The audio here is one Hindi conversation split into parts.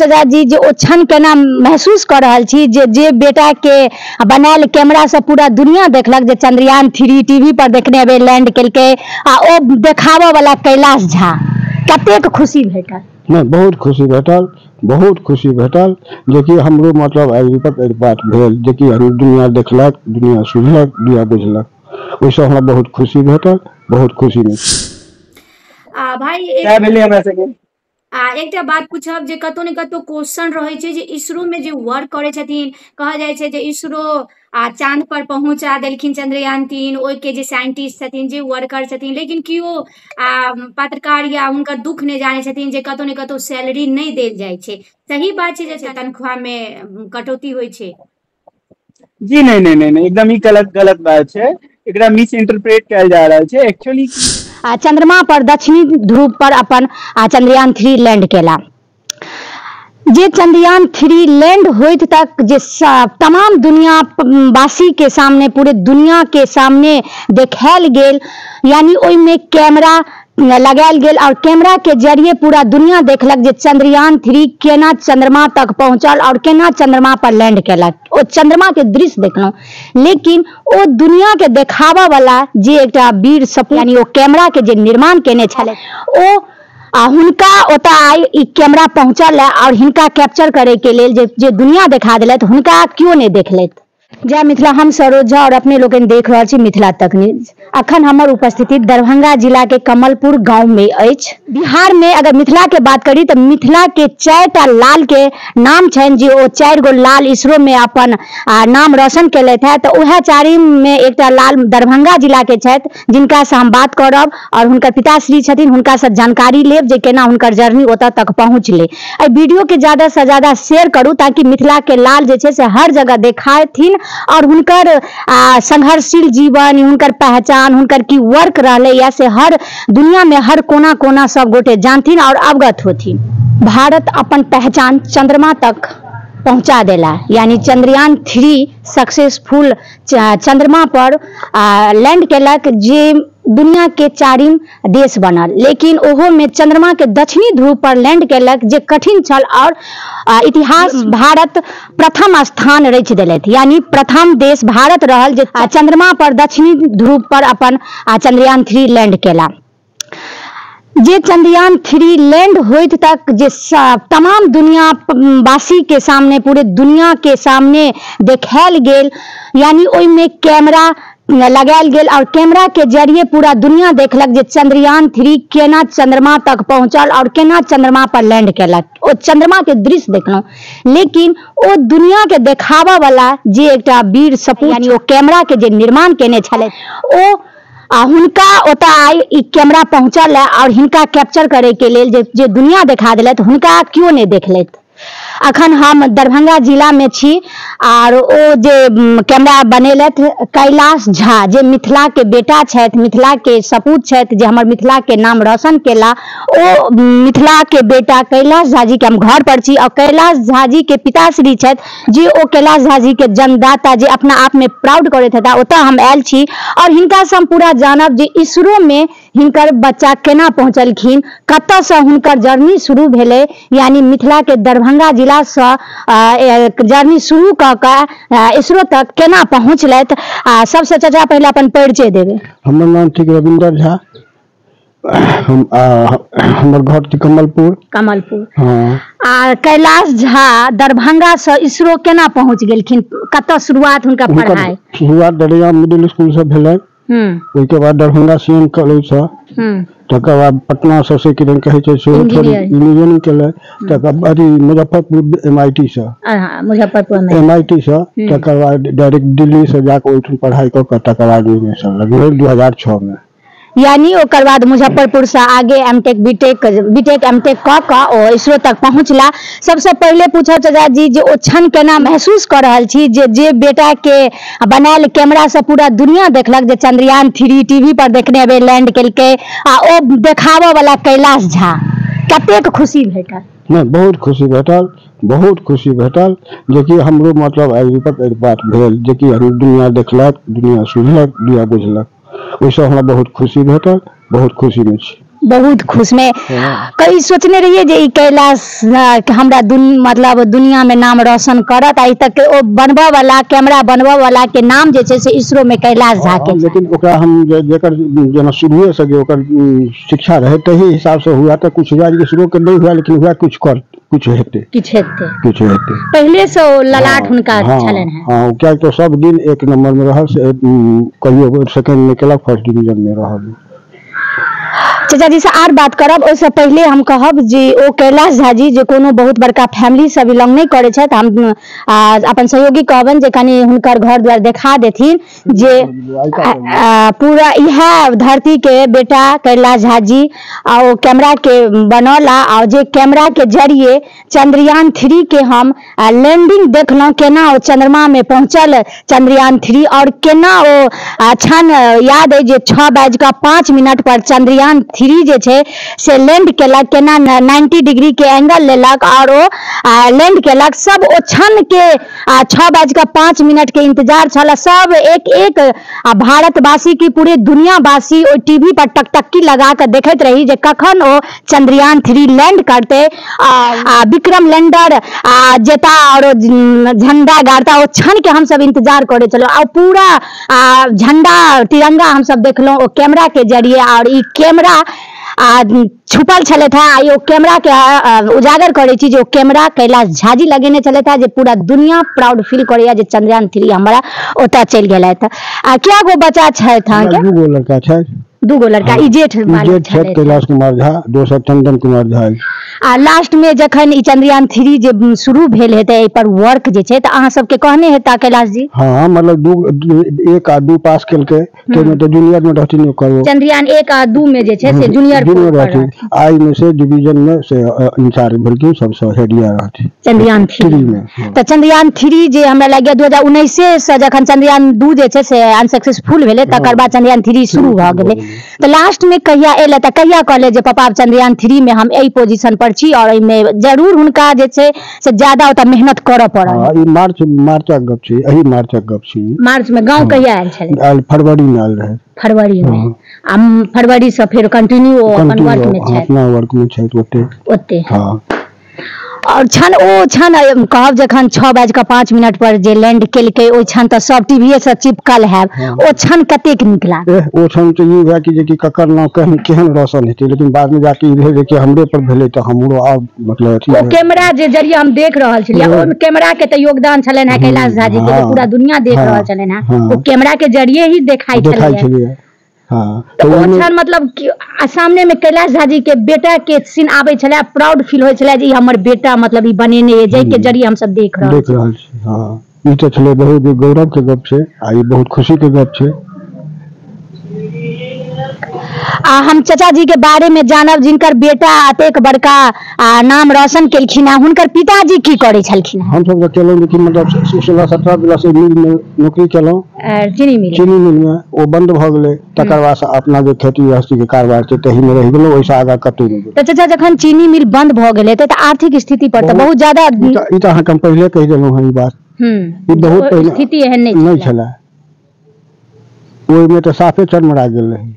चाचा जी जे ओ क्षण केना महसूस कर रहल छी जे जे बेटा के बनायल कैमरा से पूरा दुनिया देखलक जे चंद्रयान थ्री टीवी पर देखने हेबै लैंड केलकै आ ओ देखाबऽ वाला कैलाश झा कतेक खुशी भेटल? नहीं बहुत खुशी भेटल बहुत खुशी भेटल जेकि हमरो मतलब आइ तक एहि बात भेल जेकि हम दुनिया देखलक दुनिया सुनलक दुनिया बुझलक। ओहिसँ हमरा बहुत खुशी भेटल बहुत खुशी में आ भाई एक आ एकटा बात पूछब जे कतौ ने कतौ क्वेश्चन रहै छै जे इसरो में जे वर्क करै छथिन कहल जाइ छै जे इसरो आ चाँद पर पहुँचा देलखिन चंद्रयान तीन ओहि के जे साइंटिस्ट छथिन जे वर्कर छथिन लेकिन केओ आ पत्रकार या हुनकर दुख नहि जानै छथिन जे कतौ ने कतौ सैलरी नहि देल जाइ छै। सही बात छै जे तनख्वाह में कटौती होइ छै? जी नहीं नहीं नहीं एकदम ही गलत गलत बात छै। एकरा मिस इंटरप्रेट कयल जा रहल छै। एक्चुअली चंद्रमा पर दक्षिणी ध्रुव पर अपन चंद्रयान थ्री लैंड कला। जे चंद्रयान थ्री लैंड होत तक जे तमाम दुनिया वासी के सामने, पूरे दुनिया के सामने देखल गेल, यानी ओहिमे कैमरा लगायल गेल और कैमरा के ज़रिए पूरा दुनिया देखलक जे चंद्रयान थ्री केना चंद्रमा तक पहुंचल और केना चंद्रमा पर लैंड केलक। ओ चंद्रमा के दृश्य देखलहुं, लेकिन ओ दुनिया के देखाबऽ वाला जे एकटा वीर सपूत यानी ओ कैमरा के जे निर्माण केने छलै, ओ, आ हुनका कैमरा पहुंचल है और हिनका कैप्चर करे के लेल जे जे दुनिया देखा देलथि, हुनका क्यों नहीं देखलथि। जय मिथिला, हम सरोज झा और अपने लोग देख रहल छी मिथिला तक न्यूज़ अखन हमर उपस्थिति दरभंगा जिला के कमलपुर गाँव में अछि। बिहार में अगर मिथिला के बात करी तो मिथिला के चारिटा लाल के नाम छनि ओ चारि गो लाल इसरो में अपन नाम रोशन केलथि है, तऽ उएह चारिम में एकटा लाल दरभंगा जिला के जिनका से हम बात करब, और हुनकर पिताश्री छथिन, हुनका से जानकारी लेब जे केना हुनकर जर्नी ओतऽ तक पहुँचलै। एहि वीडियो के ज़्यादा से ज़्यादा शेयर करू ताकि मिथिला के लाल जे से हर जगह देखाथिन और हर संघर्षशील जीवन, हुनकर पहचान, हुनकर की वर्क रहा या से हर दुनिया में हर कोना कोना सब गोटे जानथिन और अवगत होथिन। भारत अपन पहचान चंद्रमा तक पहुँचा देला। यानी चंद्रयान थ्री सक्सेसफुल चंद्रमा पर लैंड कलक जे दुनिया के चारिम देश बनल। लेकिन ओहो में चंद्रमा के दक्षिणी ध्रुव पर लैंड केलक, जे कठिन छल और इतिहास भारत प्रथम स्थान रचि देलथि। यानी प्रथम देश भारत रहल जे चंद्रमा पर दक्षिणी ध्रुव पर अपन चंद्रयान थ्री लैंड केला। जे चंद्रयान थ्री लैंड होइत तक जे तमाम दुनिया वासी के सामने, पूरे दुनिया के सामने देखायल गेल। यानी ओहिमे कैमरा लगायल गेल और कैमरा के ज़रिए पूरा दुनिया देखलक जे चंद्रयान थ्री केना चंद्रमा तक पहुंचल और केना चंद्रमा पर लैंड केलक। ओ चंद्रमा के दृश्य देखलहुं लेकिन ओ दुनिया के देखाबऽ वाला जे एकटा वीर सपूत यानी ओ कैमरा के जे निर्माण केने छलै ओ आ हुनका ओतऽ आइ ई कैमरा पहुंचल है और हिनका कैप्चर करे के लेल जे जे दुनिया देखा देलथि हुनका क्यों नहि देखलथि। अखन हम दरभंगा जिला में छी, आर ओ जे कैमरा बनेलथि कैलाश झा, जे मिथिला के बेटा छथि, मिथिला के सपूत छथि, जे हमर मिथिला के नाम रोशन केला, ओ मिथिला के बेटा कैलाश झा जी के हम घर पर छी, और कैलाश झा जी के पिताश्री छथि, जे ओ कैलाश झा जी के जन्मदाता, जे अपना आप में प्राउड करैत हेता हम आयल छी, और हिनका से हम पूरा जानब जे इसरो में हिनकर बच्चा केना पहुँचलखिन? कतऽसँ हुनकर जर्नी शुरू भेलै? यानी मिथिला के दरभंगा जिलासँ आ, ए, जर्नी शुरू कऽ कऽ इसरो तक केना पहुँचलथि? आ सबसँ चाचा पहिले अपन परिचय देबै। हमर नाम थिक रविंदर झा। हम हमर घर थी कमलपुर। कमलपुर। हाँ। आ कैलाश झा दरभंगा से इसरो केना पहुँच गेलखिन? कतऽ शुरुआत हुनका पढ़ाइ? शुरुआत दरिया मिडिल स्कूल से भेलै हम्म ओहिके बाद दरभंगा सी एम कॉलेज से तक तकर बाद पटना से से किरण कहै छै सेहो थोड़ी इंजीनियरिंग के तकर बाद मुजफ्फरपुर एम आई टी से अहाँ मुजफ्फरपुर में एम आई टी से तकर बाद डायरेक्ट दिल्ली से जाकर पढ़ाई कर तक तकर बाद एडमिशन लगलै हज़ार छः में यानी बाद मुजफ्फरपुर से आगे एमटेक बीटेक बीटेक एमटेक कऽ कऽ इसरो तक पहुँचला। सबसे पहिले पूछब चाचा जी जे ओ क्षण केना महसूस कऽ रहल छी, जे जे बेटा के बनायल कैमरा से पूरा दुनिया देखलक, जे चंद्रयान थ्री टीवी पर देखने हेबै लैंड केलकै, आ ओ वाला कैलाश झा। कतेक खुशी भेटल। नहीं, बहुत खुशी भेटल, बहुत खुशी भेटल जेकि हमरो मतलब एहि बात भेल जेकि हम दुनिया देखलक, दुनिया सुनलक, दुनिया बुझलक। ओहिसँ हमरा बहुत खुशी भेटल बहुत खुशी में बहुत खुश। में हाँ। कई सोचने रहिए जे कैलाश हमरा दुन मतलब दुनिया में नाम रोशन करत आई तक ओ बनबऽ वाला कैमरा बनबऽ वाला के नाम जे छै से इसरो में कैलाश झा के हाँ, लेकिन ओकरा हम जे- जेकर जेना शुरुए से जे ओकर शिक्षा रहे तही हिसाब से हुआ तो कुछ हुआ इसरो के नहीं हुआ लेकिन हुआ कुछ कर कुछ हेते। किछु हेतै। कुछ हेते। पहिले से ललाट हाँ, हुनका हाँ, छलनि हैं। हाँ क्या तो सब दिन एक नंबर में रहल से कहियो सेकंड में केलक फ़र्स्ट डिवीज़न में रहल। चाचा जी से आर बात करब, ओहिसँ पहिले हम कहब जे ओ कैलाश झा जी जे कोनो बहुत बड़का फैमिली से बिलोंग नहीं करै छथि, हम अपन सहयोगी कहबनि जे कनि हुनकर घर द्वार देखा देथिन जे पूरा इएह धरती के बेटा कैलाश झा जी आ ओ कैमरा के बनौला, आ जे कैमरा के ज़रिए चंद्रयान थ्री के हम लैंडिंग देखलहुँ केना ओ चंद्रमा में पहुंचल चंद्रयान थ्री, और केना ओ क्षण याद अइ जे छः बाजि कऽ पाँच मिनट पर चंद्रयान थ्री जे छै, से लैंड केलक केना नाइन्टी डिग्री के एंगल लेलक और लैंड केलक सब ओ क्षण के छः बाजि कऽ पाँच मिनट के इंतज़ार छल सब एक एक भारतवासी की पूरे दुनियावासी ओहि टीवी पर टकटक्की लगा कऽ देखैत रही जे कखन ओ चंद्रयान थ्री लैंड करते। विक्रम लैंडर जेता और झंडा गाड़ता ओ क्षण के हम सब इंतज़ार करे छलहुँ। आ, पूरा झंडा, तिरंगा हमसब देखलहुँ ओ कैमरा के ज़रिए, और कैमरा छुपल छलथि हे आई कैमरा के उजागर करे छी, जे कैमरा कैलाश झाजी लगेने छलथि हे जे पूरा दुनिया प्राउड फील करैया जे चंद्रयान थ्री हमरा ओतऽ चलि गेलथि आ, क्या गो बच्चा छथि अहाँके? दू गो लड़का ई जेठ जेठ छथि कैलाश कुमार झा दोसर चंदन कुमार झा आ लास्ट में जखन ई चंद्रयान थ्री जे शुरू भेल हेतै एहि पर वर्क जे छै तऽ अहाँ सबके कहने हेता कैलाश जी? हाँ मतलब दू एक आ दू पास केलकै ताहिमे तऽ जूनियर में रहथिन ओकर ओ। चंद्रयान एक आ दू में जे छै से जूनियर जूनियर पर रहथिन। आई में से डिवीज़न में से इंचार्ज भेलखिन सबसँ हेडिया रहथिन। चंद्रयान थ्री में हाँ। तऽ चंद्रयान थ्री जे हमरा लागैया दू हज़ार उन्नैसे से जखन चंद्रयान दू जे छै से अनसक्सेसफुल भेलै तकर बाद चंद्रयान थ्री शुरू भऽ गेलै। तऽ लास्ट में कहिया एलै तऽ कहिया कहले जे पापा चंद्रयान थ्री में हम एहि पोजीशन पर छी और एहिमे ज़रूर हुनका जे छै से ज़्यादा ओतऽ मेहनत करऽ पड़ल हाँ ई मार्च मार्चक गप छै एही मार्चक गप छै। मार्च में गाँव कहिया आयल छलै? आयल फरवरी में आयल रहे। फरवरी में हाँ। आ फरवरी से फिर कंटिन्यू अपन वर्क में छथि अपना वर्क में छथि ओते। ओते। हाँ। और क्षण ओ क्षण कहब जखन छः बाजि कऽ पाँच मिनट पर जे लैंड केलकै ओहि क्षण तऽ सब टीवीए से चिपकल हैब हाँ। ओ क्षण कतेक नीक लागल ओ क्षण तऽ ई हुआ कि जे कि ककर नाम केहन केहन रोशन हेतै लेकिन बाद में जाके ई भेल जे कि हमरे पर भेलै तऽ हमरो आब मतलब अथी ओ कैमरा जे ज़रिए हम देख रहल छलियै हाँ। ओहि कैमरा के तऽ योगदान छलनि हैं कैलाश झा जी के हाँ। पूरा दुनिया देख हाँ। रहल छलनि हैं हाँ। ओ कैमरा के ज़रिए ही देखाई देखाइ छलियै हाँ तो, तो ओ मतलब सामने में कैलाश झा जी के बेटा के सीन आबे छलै प्राउड फील होय छलै जे हमर बेटा मतलब ई बनेने ये जाहि के ज़रिए ज़रिए हमसब देख रहल देख रहल छी हाँ। ई त छले बहुत गौरव के गप छै आ ई बहुत खुशी के गप छै। आ हम चाचा जी के बारे में जानब जिनकर बेटा अतेक बड़का आ, नाम रोशन केलखिन हैं हुनकर पिताजी की करै छलखिन हैं हमसब केलहुँ लेकिन मतलब सोलह सत्रह बरस मिल में नौकरी केलहुँ। चीनी मिल। चीनी मिल में ओ बंद भऽ गेलै तकर बाद अपना जे खेती गृहस्थी के कारोबार छै तही में रहि गेलहुँ ओहिसँ आगाँ कतहु नहि तऽ चाचा जखन चीनी मिल बंद भऽ गेलै तऽ आर्थिक स्थिति पर तऽ बहुत- ज़्यादा ई तऽ अहाँके हम पहिले कहि देलहुँ हँ ई बात। हम्म, ई बहुत स्थिति एहन नहि छलै। ओहिमे तऽ साफे चरमरा गेल। रहै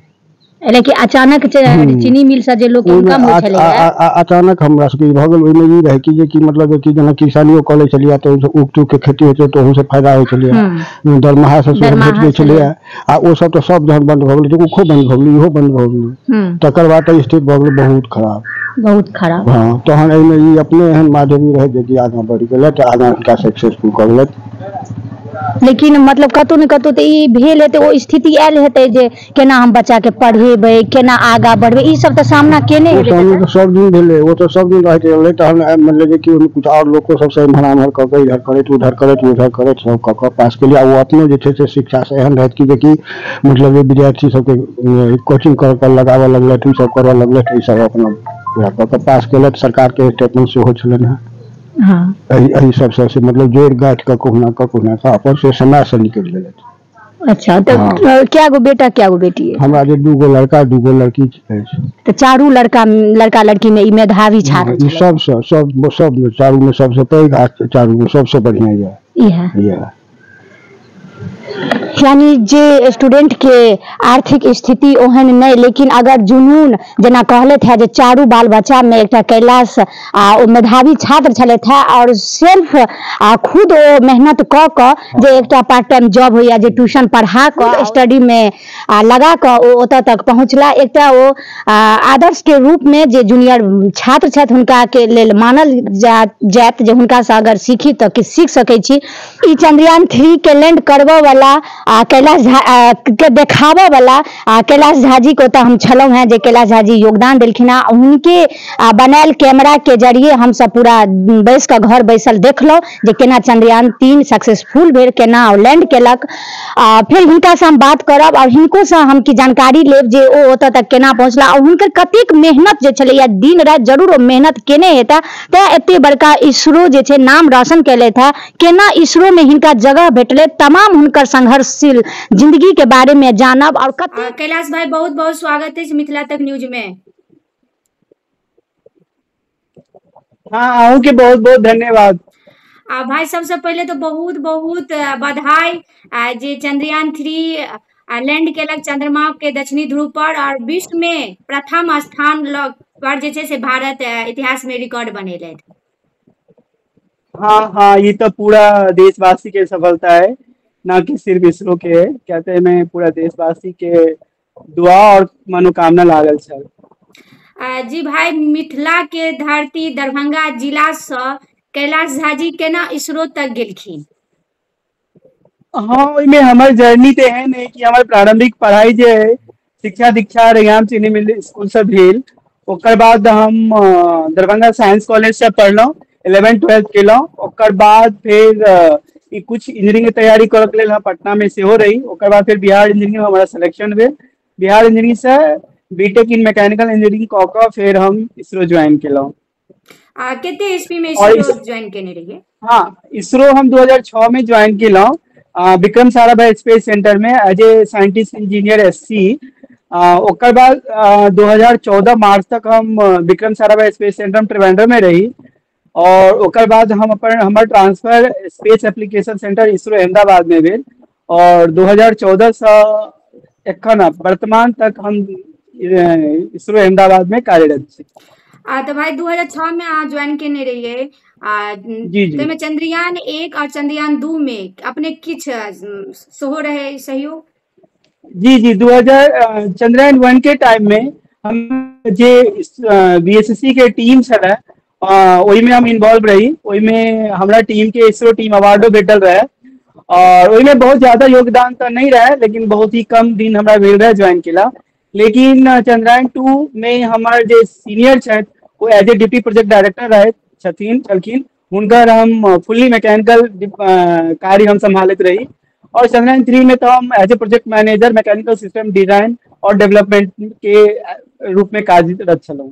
लेकिन अचानक हम्म। चीनी मिल से जे इनकम छलै आ- अचानक हमरा सबके भऽ गेल ओहिमे ई रहै कि जे कि मतलब कि जेना किसानियो कऽ लै छलियै तऽ ओहिसँ उग टूग के खेती होइ छै तऽ फ़ायदा होइ छलियै हम्म। दरमाहा से सेहो भेट जाइ छलै। आ ओ सब तऽ सब जहन बंद भऽ गेलै तऽ बंद भऽ गेलै इहो बंद भऽ गेलै। हम्म, तकर बाद तऽ स्थिति भऽ गेलै बहुत खराब। बहुत खराब। हाँ तहन एहिमे ई अपने एहन माध्यमी रहै जे कि आगाँ बढ़ि गेलै तऽ आगाँ हिनका सक्सेसफुल कऽ गेलथि लेकिन मतलब कतौ ने कतौ तऽ ई भेल हेतै ओ स्थिति आयल हेतै जे केना हम बच्चा के पढ़ेबै केना आगा बढ़बै ई सब तऽ सामना केने सामने सब दिन भेलै ओ तऽ सब दिन रहैत रहलै तहन मतलब जे कि ओहिमे कुछ आओर लोको सबसँ एम्हर आम्हर कऽ कऽ इधर करैत उधर करैत उधर करैत सब कऽ कऽ पास केलियै ओ अपने जे छै से शिक्षा से एहन रहैत कि जे कि मतलब विद्यार्थी सबके कोचिंग कर कर लगाबऽ लगलथि ई सब करऽ लगलथि ई सब अपना पूरा कऽ कऽ पास केलथि सरकारके स्टेटमेंट सेहो छलनि हेँ। हाँ। एहि एहि सबसँ से मतलब जोड़ि गाँठि कऽ कहुना कऽ कहुना कऽ अपन से समय से निकल गेलथि अच्छा तो हाँ। अ, क्या गो बेटा क्या गो बेटी है? हमरा जे दू गो लड़का दू गो लड़की तो चारू लड़का लड़का लड़की में ई मेधावी छात्र ई छलै सबसँ सब सब चारू में सबसे पैघ आ चारू में सबसँ बढ़िआँ यऽ ई है। यऽ यानी जे स्टूडेंट के आर्थिक स्थिति ओहन नहीं लेकिन अगर जुनून जना कहलथि है जे चारू बाल बच्चा में एक कैलाश आ मेधावी छात्र छलथि है और सेल्फ आ खुद ओ मेहनत क जे एकटा पार्ट टाइम जॉब होइया जे ट्यूशन पढ़ा कऽ स्टडी में आ लगा कऽ ओ ओतऽ तक पहुँचला एक आ, आदर्श के रूप में जे जूनियर छात्र छथि हुनका के लेल मानल जा जायत जे हुनका से अगर सीखी तो किछु सीख सकै छी। ई चंद्रयान थ्री के लैंड करबऽ वाला कैलाश झा के देखाबऽ वाला, आ, कैलाश झा जी के ओतऽ हम छलहुँ हैं जे कैलाश झा जी योगदान देलखिन हैं हुनके बनायल कैमरा के ज़रिए हमसब पूरा बैस कऽ घर बैसल देखलहुँ जे केना चंद्रयान तीन सक्सेसफुल भेल, केना लैंड केलक। आ, फेर से हम बात करब और हिनको से हम की जानकारी लेब जे ओ तक केना पहुँचला और हुनकर कतेक मेहनत जे छलैया दिन राति ज़रूर मेहनत केने हेता, तैं एते बड़का इसरो जे नाम रोशन केलथि है केना इसरो में हिनका जगह भेटलै, तमाम हुनकर संघर्षशील ज़िंदगी के बारे में जानब और आ, कतेक कैलाश भाई बहुत बहुत स्वागत है मिथिला तक न्यूज़ में। हाँ अहूँ के बहुत बहुत धन्यवाद। आ भाई सबसे पहले तो बहुत बहुत बधाई जे चंद्रयान थ्री लैंड केलक चंद्रमा के दक्षिणी ध्रुव पर और विश्व में प्रथम स्थान पर जे से भारत इतिहास में रिकॉर्ड बनेलथि। हाँ हाँ ये तो पूरा देशवासी के सफलता है। ना कि सिर्फ़ इसरो के कहते हैं मैं पूरा देशवासी के दुआ और मनोकामना लागल छल। जी भाई मिथिला के धरती दरभंगा जिला से कैलाश झा जी केना इसरो तक गेलखिन? हाँ ओहिमे हमर जर्नी ते है नहीं कि हमर प्रारंभिक पढ़ाई जे है शिक्षा दीक्षा रैयाम चीनी मिल स्कूल से भेल। ओकर बाद हम दरभंगा साइंस कॉलेज से पढ़लहुँ इलेवन ट्वेल्थ केलहुँ। ओकर बाद फिर ई कुछ इंजीनियरिंग के तैयारी के हम पटना में सेहो रही। ओकर बाद फिर बिहार इंजीनियरिंग में हमारा सिलेक्शन भेल। बिहार इंजीनियरिंग से बीटेक इन मैकेनिकल इंजीनियरिंग कऽ कऽ फिर हम इसरो ज्वाइन केलहुँ। आ, कते ईस्वी में इसरो इस- ज्वाइन केने रहिए हाँ इसरो हम 2006 में ज्वाइन केलहुँ। अ, विक्रम साराभाई स्पेस सेंटर में as a scientist engineer S C ओकर बाद अ, 2014 मार्च तक हम विक्रम साराभाई स्पेस सेंटर त्रिवेंद्रम में रही। और ओकर बाद हम अपन हमर transfer space application centre ISRO Ahmedabad में भेल। और 2014 से एखन वर्तमान तक हम इसरो अहमदाबाद में कार्यरत छी। आ तो भाई 2006 में अहाँ ज्वाइन केने रहिए आ जी, जी। ताहिमे चंद्रयान एक और चंद्रयान दू में अपने किछ सेहो रहे सहयोग? जी जी 2000 अ, चंद्रयान वन के टाइम में हम जे बीएसएससी के टीम छलै अ, ओहिमे हम इन्वॉल्व रही ओहिमे हमरा टीम के इसरो टीम अवार्डो भेटल रहे और ओहिमे बहुत ज़्यादा योगदान तो नहीं रहे लेकिन बहुत ही कम दिन हमरा भेल रहे ज्वाइन केला। लेकिन चंद्रयान टू में हमारे जे senior O as a deputy project director रहे छथिन छलखिन हुनकर हम फुल्ली मैकेनिकल कार्य हम सम्हालैत रही। और चंद्रयान थ्री में तो हम as a project manager mechanical system design और डेवलपमेंट के रूप में कार्यरत छलहुँ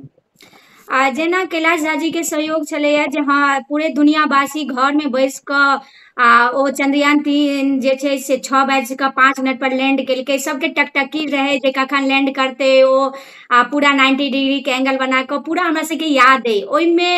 आ, जेना कैलाश झा जी के सहयोग छलैया जे हाँ पूरे दुनियावासी घर में बैस कऽ, आ, ओ चंद्रयान तीन जे छै से छः बाजि कऽ, पाँच मिनट पर लैंड केलकै। सबके टकटकी रहे जे कखन लैंड करतै ओ, आ, पूरा 90 डिग्री के एंगल बना कऽ, पूरा हमरा सबके याद अइ। ओहिमे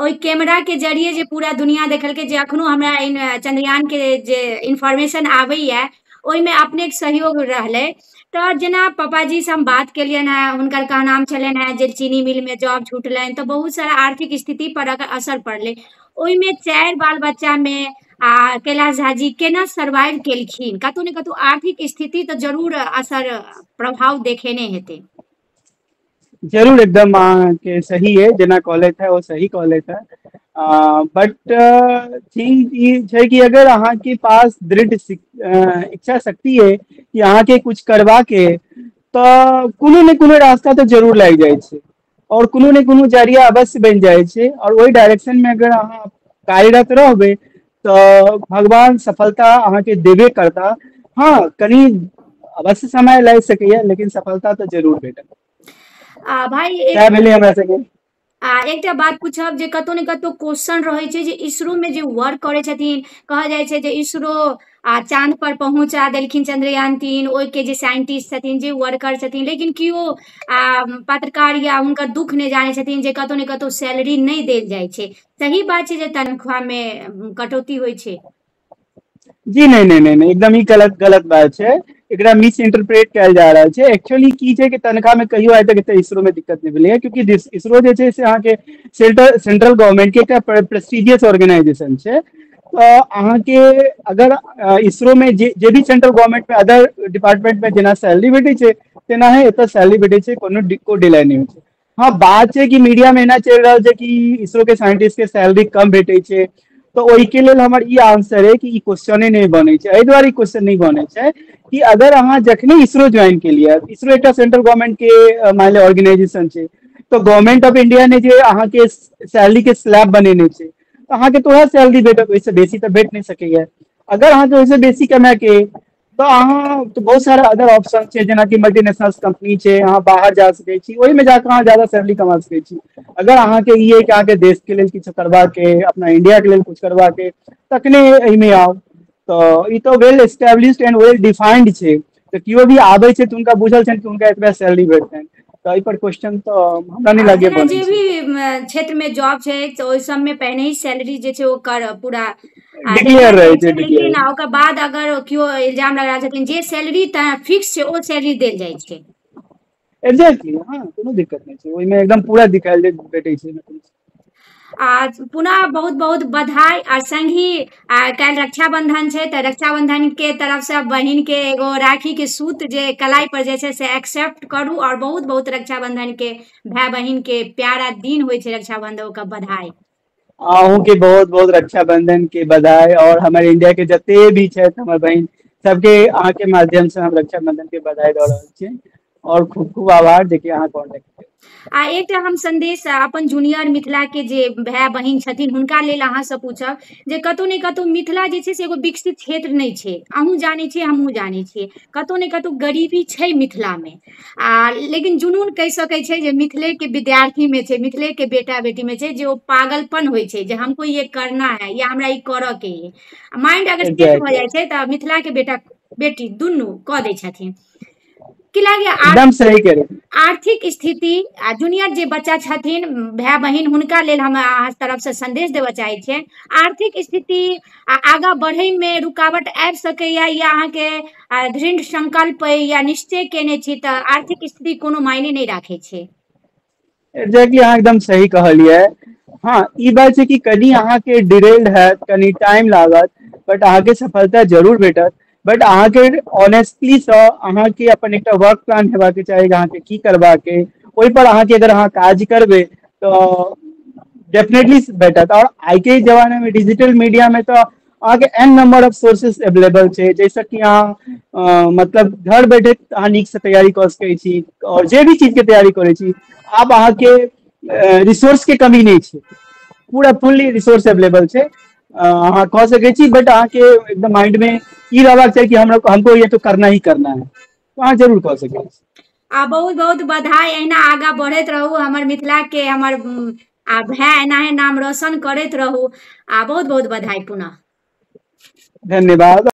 ओहि कैमरा के ज़रिए जे पूरा दुनिया देखलकै, जे अखनो हमरा चंद्रयान के जे इंफॉर्मेशन आबैया ओहिमे अपनेके सहयोग रहलै। तऽ जेना पापाजी से हम बात केलियनि हेँ हुनकर कहनाम छलनि हेँ जे चीनी मिल में जॉब छूटलनि तो बहुत सारा आर्थिक स्थिति पर असर पड़लै ओहिमे चारि बाल बच्चा में, आ कैलाश झा जी केना सर्वाइव केलखिन? कतहु ने कतहु आर्थिक स्थिति तऽ ज़रूर असर, प्रभाव देखेने हेतै। ज़रूर, एकदम अहाँके सही है, जेना कहलथि है, वो सही कहलथि है। बट थिंग ई छै कि अगर अहाँके पास दृढ़ इच्छा शक्ति है कि अहाँके कुछ करबाके तऽ कोनो ने कोनो रास्ता तो ज़रूर लागि जाइ छै। और कोनो ने कोनो ज़रिया अवश्य बन जाए छै। और ओहि डायरेक्शन में अगर अहाँ कार्यरत रहबै तऽ भगवान सफलता अहाँके देबे करता। हाँ कनी अवश्य समय लग सकैया लेकिन सफलता तो ज़रूर भेटत। आ भाई एक हमरा आ, एकटा बात पूछब जे कतौ ने कतौ क्वेश्चन रहै छै जे इसरो में जे वर्क करै छथिन, कहल जाइ छै जे इसरो, आ, चाँद पर पहुँचा देलखिन चंद्रयान तीन ओहि के जे साइंटिस्ट छथिन, जे वर्कर छथिन, लेकिन केओ आ, पत्रकार या हुनकर दुख नहि जानै छथिन जे कतौ ने कतौ सैलरी नहि देल जाइ छै। सही बात छै जे तनख्वाह में कटौती होइ छै। जी, नहीं नहीं नहीं एकदम ही गलत गलत बात छै। एकरा मिस इंटरप्रेट कयल जा रहल छै। एक्चुअली की छै कि तनख्वाह में कहियो आइ तक एते इसरो में दिक्कत नहीं भेलै है क्योंकि इसरो जे छै से अहाँके सेंट्रल सेंट्रल गवर्नमेंट के एकटा प्रेस्टिजियस ऑर्गेनाइजेशन छै। तऽ अहाँके अगर इसरो में जे भी सेंट्रल गवर्नमेंट में अदर डिपार्टमेंट में जेना सैलरी भेटै छै तेनाहे एतऽ सैलरी भेटै छै, कोनो को डिले नहीं होइ छै। हाँ बात छै कि मीडिया में एना चल रहा छै कि इसरो के साइंटिस्ट के सैलरी कम भेटै तो वही लेल हमर ई आंसर है कि क्वेश्चने नहीं बने एहि क्वेश्चन नहीं बने कि अगर अहाँ जखने इसरो ज्वाइन के लिए इसरो एक सेंट्रल गवर्नमेंट के मान लो ऑर्गेनाइजेशन है तो गवर्नमेंट ऑफ़ इंडिया ने जो अहाँ के सैलरी के स्लैब बनेने है तो अहाँ के तो वह सैलरी भेट वैसे बेसी तो भेट नहीं सके अगर अहाँके वैसे बेसी कमाए के तऽ अहाँ तो बहुत सारा अदर ऑप्शन छै, जेनाकि मल्टीनेशनल कंपनी है अहाँ बाहर जा सकै छी, ओहिमे जाकर अहाँ ज़्यादा सैलरी कमा सकै छी। अगर अहाँ के है कि अहाँके देशके लेल किछु करबा के अपना इंडिया के लेल कुछ करबा के तखने एहिमे आउ। तो ई तो well established and well defined है तो केओ भी आबे छै तऽ बुझल छनि कि हुनका एतबे सैलरी भेटतनि। एहि पर क्वेश्चन तऽ हमरा नहि लागे जेना बनै जे भी क्षेत्र में जॉब छै ओहि सब में पहले ही सैलरी जे छै ओकर पूरा डिक्लेयर रहे छै लेकिन ओकर बाद अगर इल्ज़ाम लगा छथिन जे सैलरी फिक्स छै ओ सैलरी देल जाय छै। एग्जैक्टली हाँ कोनो दिक्कत नहीं छै ओहिमे एकदम पूरा दिखाएल दे- भेटै छै आ पुनः बहुत बहुत बधाई आ संगी आ काल्हि रक्षाबंधन छै, तऽ रक्षाबंधन के तरफ़ से बहन के एगो राखी के सूत जे कलाई पर जे छै से एक्सेप्ट करू और बहुत बहुत रक्षाबंधन के भाई बहन के प्यारा दिन छै रक्षाबंधन ओकर बधाई। अहूँ के बहुत बहुत रक्षाबंधन के बधाई और हमारे इंडिया के जते भी हमर बहिन, सबके अहाँ के माध्यम से हम रक्षाबंधन के बधाई दऽ और खूब खूब आभार जेकि अहाँ कॉन्टेक्ट आ एकटा हम संदेश अपन जूनियर मिथिला के जे भाई बहिन छथिन हुनका लेल अहाँ से पूछब जे कतौ ने कतौ मिथिला जे छै से एगो विकसित क्षेत्र नहि छै। अहूँ जानै छियै हमहूँ जानै छियै। कतौ ने कतौ गरीबी छै मिथिला मे आ लेकिन जुनून कहि सकै छै जे मिथिले के विद्यार्थी में छै मिथिले के बेटा बेटी में छै जे ओ पागलपन होइ छै जे हमको ये करना है या हमरा ई करऽ के माइंड अगर सेट भऽ. जाइ छै तऽ मिथिला के बेटा बेटी दुनू कऽ दै छथिन। की लागैए आर एकदम सही कह रहे आर्थिक स्थिति जूनियर जे बच्चा छथिन भाई बहिन हुनका लेल हम अहाँ तरफ़ से संदेश देबऽ चाहै छियै आर्थिक स्थिति आगाँ बढ़ै मे रुकावट आबि सकैया या अहाँके दृढ़ संकल्प अइ या निश्चय केने छी तऽ आर्थिक स्थिति कोनो मायने नहि राखै छै। एग्जैक्टली अहाँ एकदम सही कहलियै। हाँ ई बात छै कि कनी अहाँके डिरेल्ड हैत कनी टाइम लागत बट अहाँके सफलता ज़रूर भेटत। बट अहाँके ऑनेस्टली सँ अहाँके अपन एकटा वर्क प्लान हेबाक चाही जे अहाँके की करबाक। अइ ओहि पर अहाँके अगर अहाँ काज करबै तऽ डेफिनेटली भेटत और आइ के जमाना में डिजिटल मीडिया में तऽ अहाँके n number of sources available छै जाहिसँ कि अहाँ मतलब घर बैठे अहाँ नीकसँ तैयारी कऽ सकै छी, और जे भी चीजके तैयारी करै छी, आब अहाँके रिसोर्स के कमी नहि छै। पूरा फुल्ली रिसोर्स अवेलेबल छै। अहाँ कऽ सकै छी बट अहाँके एकदम माइंड में ई रहबाक चाही कि हमरा हमको ये तो करना ही करना है। तो अहाँ ज़रूर कह सकै छी। आ बहुत बहुत बधाई अहिना आगा बढ़ैत रहू हमर मिथिला के हमर आ एनाहे नाम रोशन करैत रहू। आ बहुत बहुत बधाई पुनः। धन्यवाद।